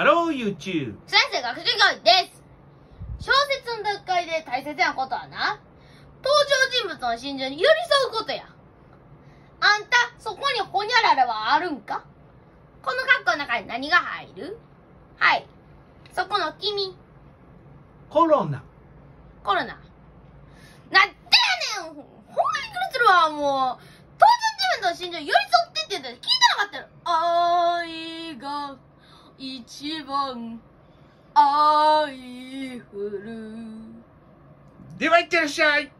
ハロー YouTube! 先生学習会です小説の読解で大切なことはな、登場人物の心情に寄り添うことや。あんた、そこにほにゃららはあるんか？この括弧の中に何が入る？はい。そこの君、コロナ。コロナ。なんでやねんほんまびっくりするわ、もう。登場人物の心情に寄り添ってって言って聞いてなかったよ。愛が一番愛ふる。ではいってらっしゃい。